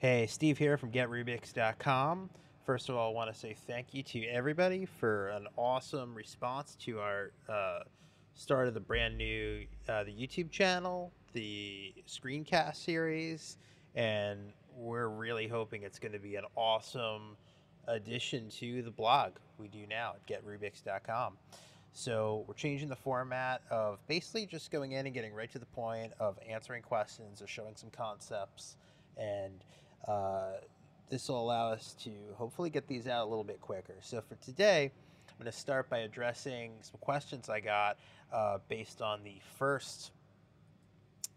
Hey, Steve here from GetRubix.com. First of all, I want to say thank you to everybody for an awesome response to our uh, start of the brand new uh, the YouTube channel, the screencast series, and we're really hoping it's going to be an awesome addition to the blog we do now at GetRubix.com. So we're changing the format of basically just going in and getting right to the point of answering questions or showing some concepts and uh, this will allow us to hopefully get these out a little bit quicker. So for today, I'm going to start by addressing some questions I got uh, based on the first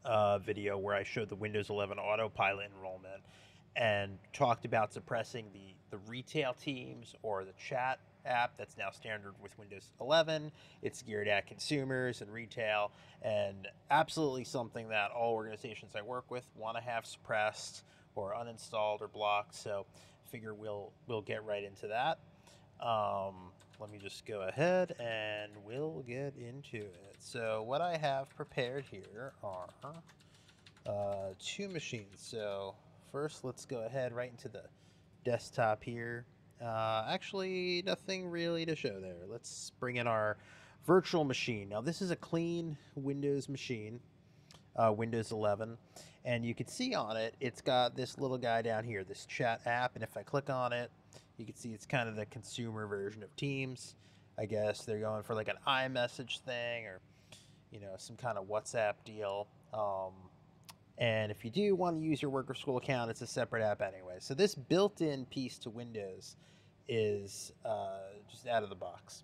uh, video where I showed the Windows 11 autopilot enrollment and talked about suppressing the, the retail teams or the chat app that's now standard with Windows 11. It's geared at consumers and retail, and absolutely something that all organizations I work with want to have suppressed or uninstalled or blocked. So figure we'll we'll get right into that. Um, let me just go ahead and we'll get into it. So what I have prepared here are uh, two machines. So first, let's go ahead right into the desktop here. Uh, actually, nothing really to show there. Let's bring in our virtual machine. Now, this is a clean Windows machine, uh, Windows 11 and you can see on it it's got this little guy down here this chat app and if I click on it you can see it's kind of the consumer version of Teams. I guess they're going for like an iMessage thing or you know some kind of WhatsApp deal um, and if you do want to use your work or school account it's a separate app anyway. So this built-in piece to Windows is uh, just out of the box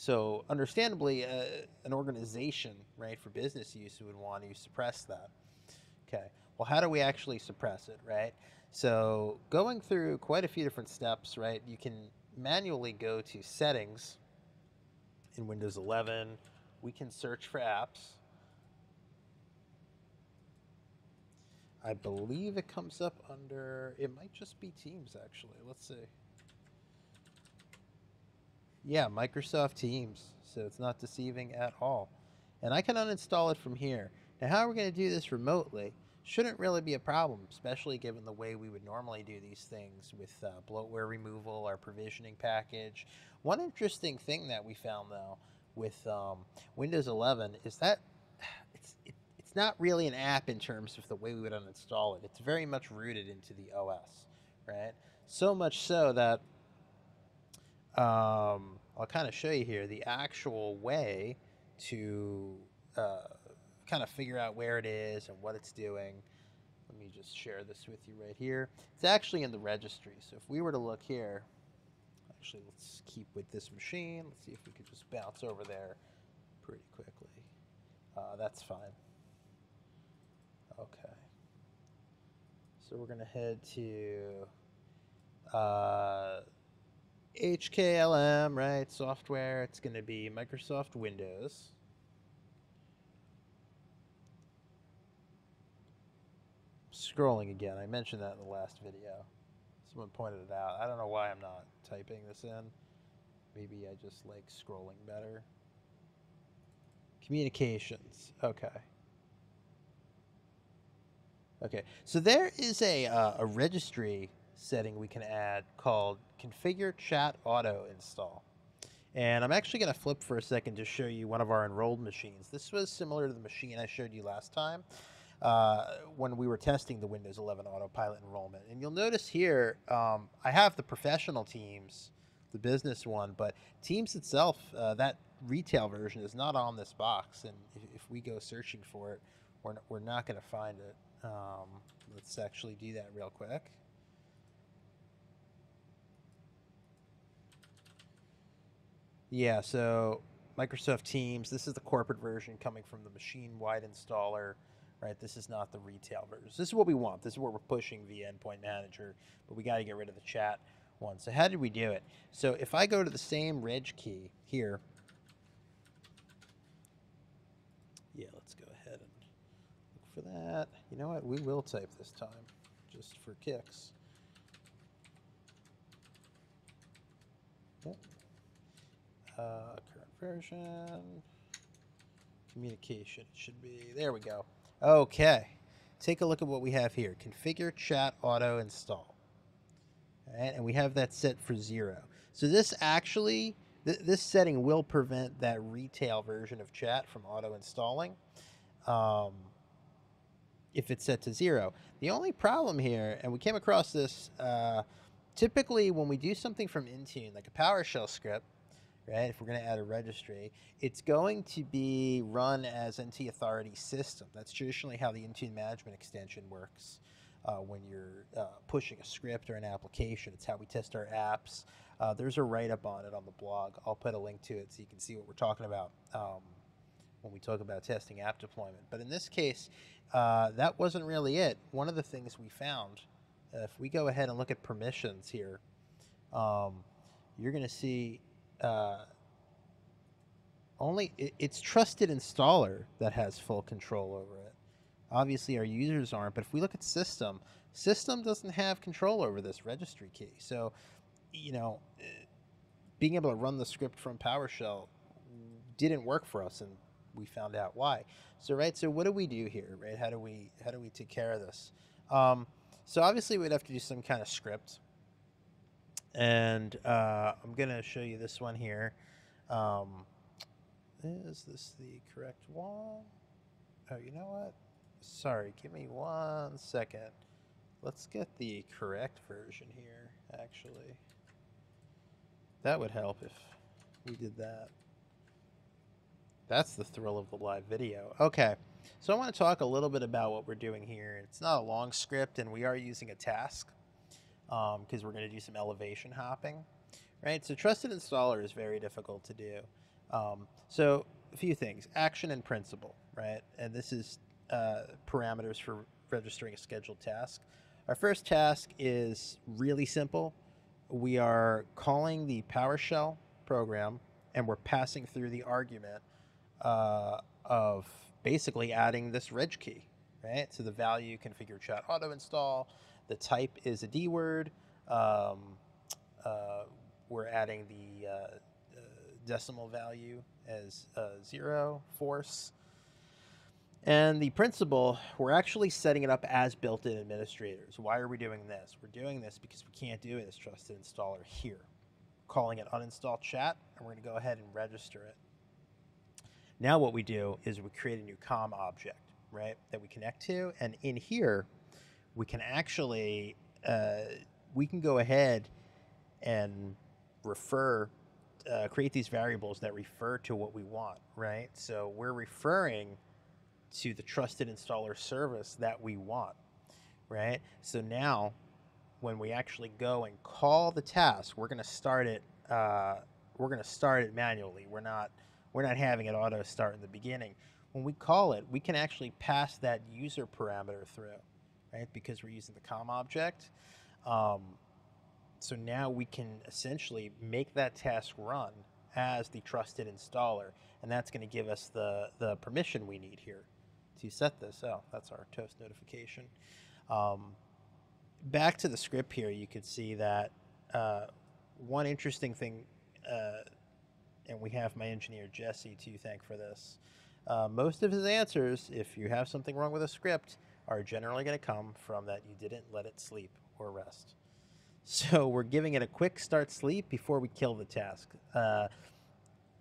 so understandably uh, an organization right for business use would want to suppress that Okay, well, how do we actually suppress it, right? So going through quite a few different steps, right? You can manually go to settings in Windows 11. We can search for apps. I believe it comes up under, it might just be Teams actually. Let's see. Yeah, Microsoft Teams. So it's not deceiving at all. And I can uninstall it from here. Now, how are we going to do this remotely? Shouldn't really be a problem, especially given the way we would normally do these things with uh, bloatware removal, our provisioning package. One interesting thing that we found, though, with um, Windows 11 is that it's, it, it's not really an app in terms of the way we would uninstall it. It's very much rooted into the OS, right? So much so that um, I'll kind of show you here the actual way to uh, kind of figure out where it is and what it's doing. Let me just share this with you right here. It's actually in the registry. So if we were to look here, actually let's keep with this machine. Let's see if we could just bounce over there pretty quickly. Uh, that's fine. Okay. So we're going to head to uh, HKLM, right? Software. It's going to be Microsoft Windows. scrolling again. I mentioned that in the last video. Someone pointed it out. I don't know why I'm not typing this in. Maybe I just like scrolling better. Communications. Okay. Okay, so there is a, uh, a registry setting we can add called Configure Chat Auto Install. And I'm actually going to flip for a second to show you one of our enrolled machines. This was similar to the machine I showed you last time uh, when we were testing the Windows 11 autopilot enrollment. And you'll notice here, um, I have the professional teams, the business one, but Teams itself, uh, that retail version is not on this box. And if, if we go searching for it, we're, we're not going to find it. Um, let's actually do that real quick. Yeah, so Microsoft Teams, this is the corporate version coming from the machine-wide installer right? This is not the retail version. This is what we want. This is what we're pushing via Endpoint Manager, but we got to get rid of the chat one. So how did we do it? So if I go to the same reg key here, yeah, let's go ahead and look for that. You know what? We will type this time, just for kicks. Yep. Uh, current version communication. Should be, there we go. Okay. take a look at what we have here. Configure chat auto install. And we have that set for zero. So this actually, th this setting will prevent that retail version of chat from auto installing um, if it's set to zero. The only problem here, and we came across this uh, typically when we do something from Intune, like a PowerShell script, right? If we're going to add a registry, it's going to be run as NT Authority system. That's traditionally how the Intune management extension works. Uh, when you're uh, pushing a script or an application, it's how we test our apps. Uh, there's a write-up on it on the blog. I'll put a link to it so you can see what we're talking about um, when we talk about testing app deployment. But in this case, uh, that wasn't really it. One of the things we found, if we go ahead and look at permissions here, um, you're going to see uh, only it, it's trusted installer that has full control over it. Obviously, our users aren't, but if we look at system, system doesn't have control over this registry key. So, you know, eh, being able to run the script from PowerShell didn't work for us, and we found out why. So, right. So, what do we do here, right? How do we how do we take care of this? Um, so, obviously, we'd have to do some kind of script and uh, I'm going to show you this one here. Um, is this the correct one? Oh, you know what? Sorry, give me one second. Let's get the correct version here, actually. That would help if we did that. That's the thrill of the live video. Okay, so I want to talk a little bit about what we're doing here. It's not a long script, and we are using a task because um, we're going to do some elevation hopping, right? So trusted installer is very difficult to do. Um, so a few things, action and principal, right? And this is uh, parameters for registering a scheduled task. Our first task is really simple. We are calling the PowerShell program and we're passing through the argument uh, of basically adding this reg key, right? So the value configure chat auto install, the type is a D word. Um, uh, we're adding the uh, uh, decimal value as zero force. And the principal, we're actually setting it up as built-in administrators. Why are we doing this? We're doing this because we can't do it as trusted installer here. Calling it uninstall chat, and we're going to go ahead and register it. Now what we do is we create a new COM object, right, that we connect to, and in here, we can actually uh, we can go ahead and refer uh, create these variables that refer to what we want right? So we're referring to the trusted installer service that we want right? So now when we actually go and call the task we're going to start it uh, we're going to start it manually. We're not we're not having it auto start in the beginning. When we call it we can actually pass that user parameter through right? Because we're using the COM object. Um, so now we can essentially make that task run as the trusted installer, and that's going to give us the, the permission we need here to set this. Oh, that's our toast notification. Um, back to the script here, you can see that uh, one interesting thing, uh, and we have my engineer Jesse to thank for this. Uh, most of his answers, if you have something wrong with a script, are generally going to come from that you didn't let it sleep or rest. So we're giving it a quick start sleep before we kill the task. Uh,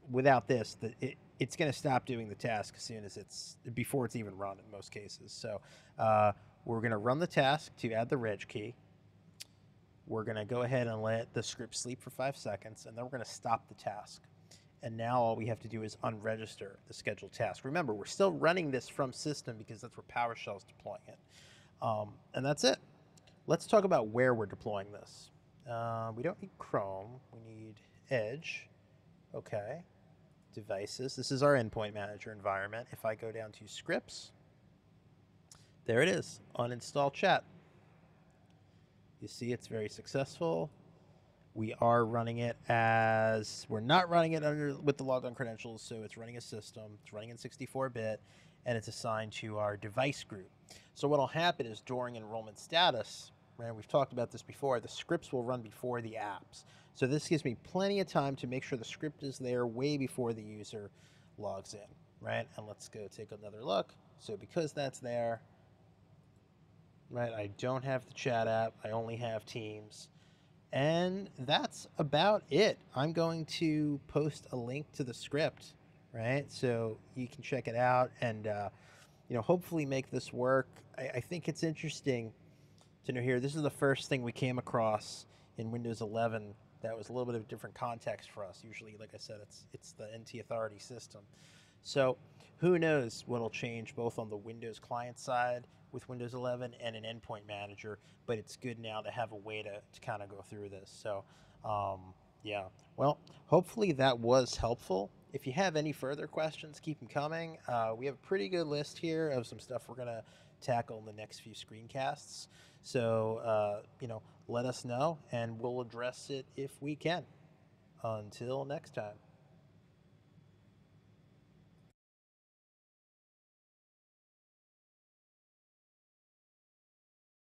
without this, the, it, it's going to stop doing the task as soon as it's before it's even run in most cases. So uh, we're going to run the task to add the reg key. We're going to go ahead and let the script sleep for five seconds, and then we're going to stop the task. And now all we have to do is unregister the scheduled task. Remember, we're still running this from system because that's where PowerShell is deploying it. Um, and that's it. Let's talk about where we're deploying this. Uh, we don't need Chrome. We need Edge. Okay. Devices. This is our endpoint manager environment. If I go down to scripts, there it is. Uninstall chat. You see it's very successful. We are running it as we're not running it under with the logon credentials, so it's running a system. It's running in 64-bit, and it's assigned to our device group. So what'll happen is during enrollment status, right? We've talked about this before. The scripts will run before the apps. So this gives me plenty of time to make sure the script is there way before the user logs in, right? And let's go take another look. So because that's there, right? I don't have the chat app. I only have Teams. And that's about it. I'm going to post a link to the script, right? So you can check it out and, uh, you know, hopefully make this work. I, I think it's interesting to know here. This is the first thing we came across in Windows 11 that was a little bit of a different context for us. Usually, like I said, it's it's the NT Authority system. So who knows what'll change both on the Windows client side with Windows 11 and an endpoint manager, but it's good now to have a way to, to kind of go through this. So, um, yeah, well, hopefully that was helpful. If you have any further questions, keep them coming. Uh, we have a pretty good list here of some stuff we're going to tackle in the next few screencasts. So, uh, you know, let us know and we'll address it if we can. Until next time.